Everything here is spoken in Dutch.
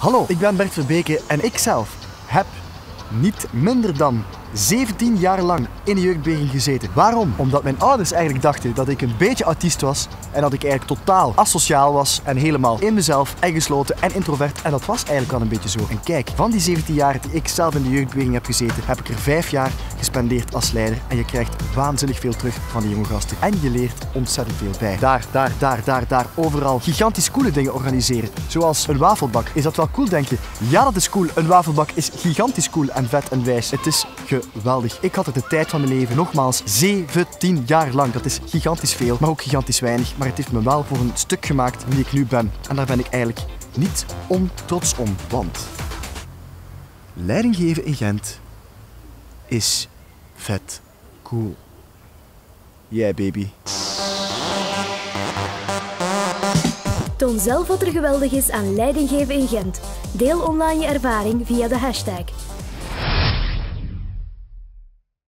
Hallo, ik ben Bert Verbeke en ik zelf heb niet minder dan 17 jaar lang in de jeugdbeweging gezeten. Waarom? Omdat mijn ouders eigenlijk dachten dat ik een beetje autist was en dat ik eigenlijk totaal asociaal was en helemaal in mezelf en gesloten en introvert. En dat was eigenlijk wel een beetje zo. En kijk, van die 17 jaar die ik zelf in de jeugdbeweging heb gezeten, heb ik er 5 jaar gespendeerd als leider. En je krijgt waanzinnig veel terug van die jonge gasten. En je leert ontzettend veel bij. Daar, daar, daar, daar, daar, overal gigantisch coole dingen organiseren. Zoals een wafelbak. Is dat wel cool, denk je? Ja, dat is cool. Een wafelbak is gigantisch cool en vet en wijs. Het is geweldig. Ik had het de tijd van mijn leven. Nogmaals, 17 jaar lang. Dat is gigantisch veel, maar ook gigantisch weinig. Maar het heeft me wel voor een stuk gemaakt wie ik nu ben. En daar ben ik eigenlijk niet ontrots om. Want leiding geven in Gent is vet cool. Yeah, baby. Toon zelf wat er geweldig is aan leidinggeven in Gent. Deel online je ervaring via de hashtag